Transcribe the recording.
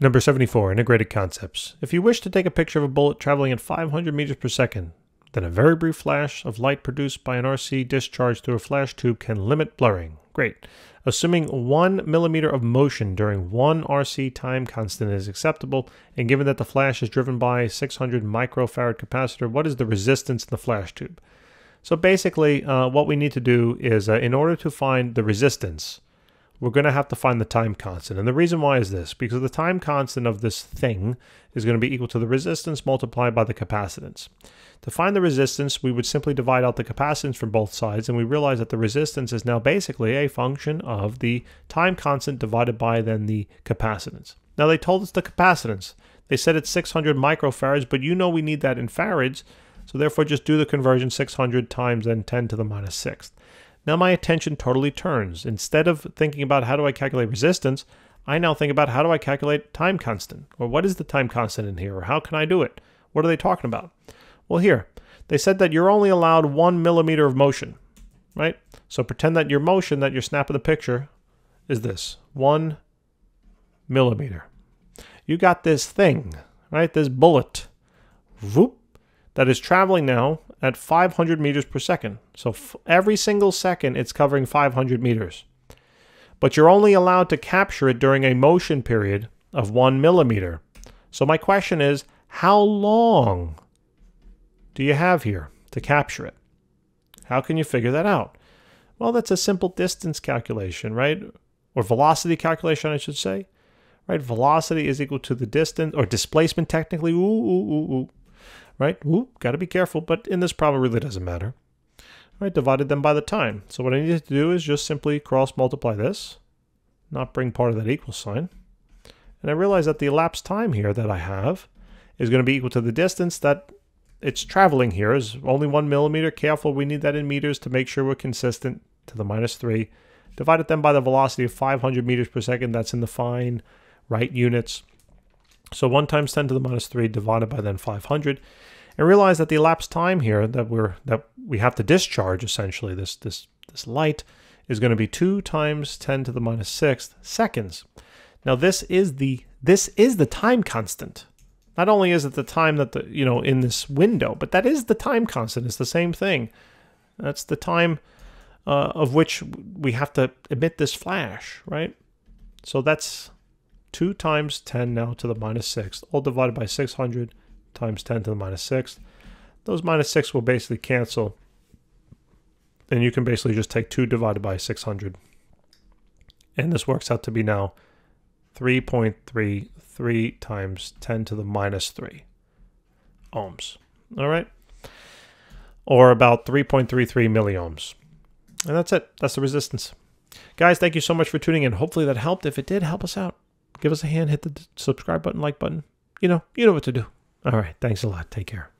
Number 74, Integrated Concepts. If you wish to take a picture of a bullet traveling at 500 meters per second, then a very brief flash of light produced by an RC discharge through a flash tube can limit blurring. Great. Assuming 1 millimeter of motion during 1 RC time constant is acceptable, and given that the flash is driven by a 600 microfarad capacitor, what is the resistance in the flash tube? So basically, uh, what we need to do is, uh, in order to find the resistance, we're going to have to find the time constant. And the reason why is this, because the time constant of this thing is going to be equal to the resistance multiplied by the capacitance. To find the resistance, we would simply divide out the capacitance from both sides, and we realize that the resistance is now basically a function of the time constant divided by then the capacitance. Now they told us the capacitance. They said it's 600 microfarads, but you know we need that in farads, so therefore just do the conversion 600 times then 10 to the minus sixth. Now my attention totally turns. Instead of thinking about how do I calculate resistance, I now think about how do I calculate time constant? Or what is the time constant in here? Or how can I do it? What are they talking about? Well, here, they said that you're only allowed one millimeter of motion, right? So pretend that your motion that you're snapping the picture is this, one millimeter. You got this thing, right? This bullet, whoop, that is traveling now at 500 meters per second. So every single second, it's covering 500 meters. But you're only allowed to capture it during a motion period of one millimeter. So my question is, how long do you have here to capture it? How can you figure that out? Well, that's a simple distance calculation, right? Or velocity calculation, I should say. Right? Velocity is equal to the distance, or displacement technically. Ooh, ooh, ooh, ooh right? Ooh, got to be careful, but in this problem really doesn't matter. Right, divided them by the time. So what I need to do is just simply cross multiply this, not bring part of that equal sign. And I realize that the elapsed time here that I have is going to be equal to the distance that it's traveling here is only one millimeter. Careful, we need that in meters to make sure we're consistent to the minus three. Divided them by the velocity of 500 meters per second. That's in the fine right units. So 1 times 10 to the minus 3 divided by then 500. And realize that the elapsed time here that we're that we have to discharge essentially this this this light is going to be 2 times 10 to the minus 6 seconds. Now this is the this is the time constant. Not only is it the time that the you know in this window, but that is the time constant. It's the same thing. That's the time uh, of which we have to emit this flash, right? So that's 2 times 10 now to the minus 6th, all divided by 600 times 10 to the minus 6th. Those minus 6 will basically cancel. And you can basically just take 2 divided by 600. And this works out to be now 3.33 times 10 to the minus 3 ohms. All right? Or about 3.33 milliohms. And that's it. That's the resistance. Guys, thank you so much for tuning in. Hopefully that helped. If it did, help us out give us a hand, hit the subscribe button, like button. You know, you know what to do. All right. Thanks a lot. Take care.